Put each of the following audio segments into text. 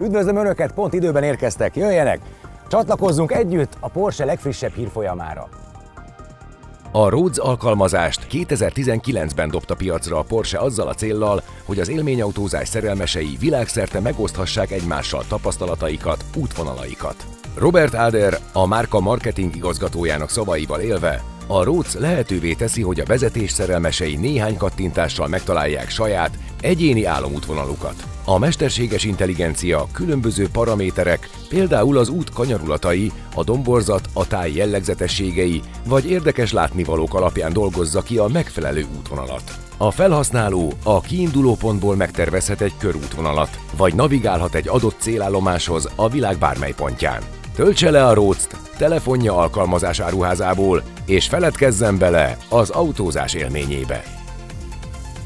Üdvözlöm Önöket, pont időben érkeztek, jöjjenek! Csatlakozzunk együtt a Porsche legfrissebb hírfolyamára. A Rhodes alkalmazást 2019-ben dobta piacra a Porsche azzal a céllal, hogy az élményautózás szerelmesei világszerte megoszthassák egymással tapasztalataikat, útvonalaikat. Robert Ader, a márka marketing igazgatójának szavaival élve, a Rhodes lehetővé teszi, hogy a vezetés szerelmesei néhány kattintással megtalálják saját, egyéni álomútvonalukat. A mesterséges intelligencia különböző paraméterek, például az út kanyarulatai, a domborzat, a táj jellegzetességei vagy érdekes látnivalók alapján dolgozza ki a megfelelő útvonalat. A felhasználó a kiinduló pontból megtervezhet egy körútvonalat, vagy navigálhat egy adott célállomáshoz a világ bármely pontján. Töltse le a Róczt telefonja alkalmazás áruházából, és feledkezzen bele az autózás élményébe.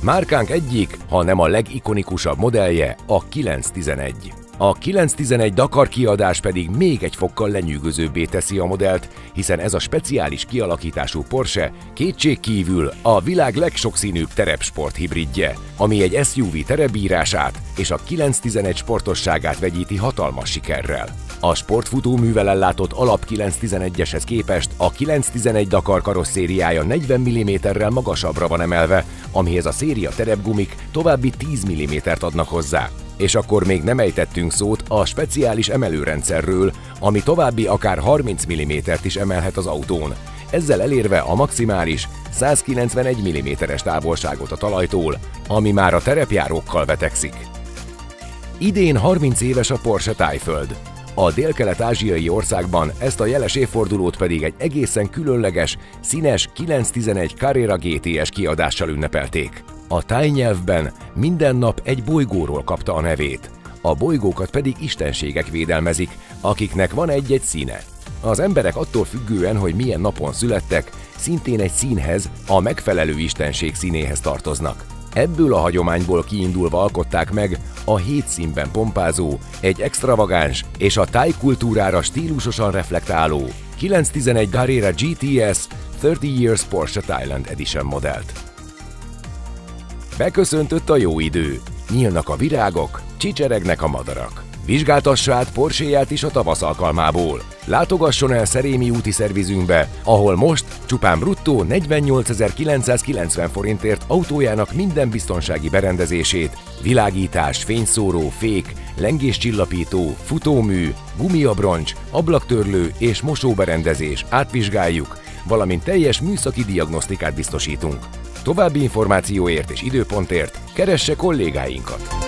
Márkánk egyik, ha nem a legikonikusabb modellje, a 911. A 911 Dakar kiadás pedig még egy fokkal lenyűgözőbbé teszi a modellt, hiszen ez a speciális kialakítású Porsche kétség kívül a világ legsokszínűbb terepsport hibridje, ami egy SUV terepbírását és a 911 sportosságát vegyíti hatalmas sikerrel. A sportfutóművel ellátott alap 911-eshez képest a 911 Dakar karosszériája 40 mm-rel magasabbra van emelve, amihez a széria terepgumik további 10 mm-t adnak hozzá. És akkor még nem ejtettünk szót a speciális emelőrendszerről, ami további akár 30 mm-t is emelhet az autón, ezzel elérve a maximális 191 mm-es távolságot a talajtól, ami már a terepjárókkal vetekszik. Idén 30 éves a Porsche Tájföld, a dél-kelet-ázsiai országban ezt a jeles évfordulót pedig egy egészen különleges, színes 911 Carrera GTS kiadással ünnepelték. A tájnyelvben minden nap egy bolygóról kapta a nevét, a bolygókat pedig istenségek védelmezik, akiknek van egy-egy színe. Az emberek attól függően, hogy milyen napon születtek, szintén egy színhez, a megfelelő istenség színéhez tartoznak. Ebből a hagyományból kiindulva alkották meg a hét színben pompázó, egy extravagáns és a tájkultúrára stílusosan reflektáló 911 Carrera GTS 30 Years Porsche Thailand Edition modellt. Beköszöntött a jó idő, nyílnak a virágok, csicseregnek a madarak. Vizsgáltassa át Porséját is a tavasz alkalmából. Látogasson el Szerémi úti szervizünkbe, ahol most csupán bruttó 48.990 forintért autójának minden biztonsági berendezését, világítás, fényszóró, fék, lengéscsillapító, futómű, gumiabroncs, ablaktörlő és mosóberendezés átvizsgáljuk, valamint teljes műszaki diagnosztikát biztosítunk. További információért és időpontért keresse kollégáinkat!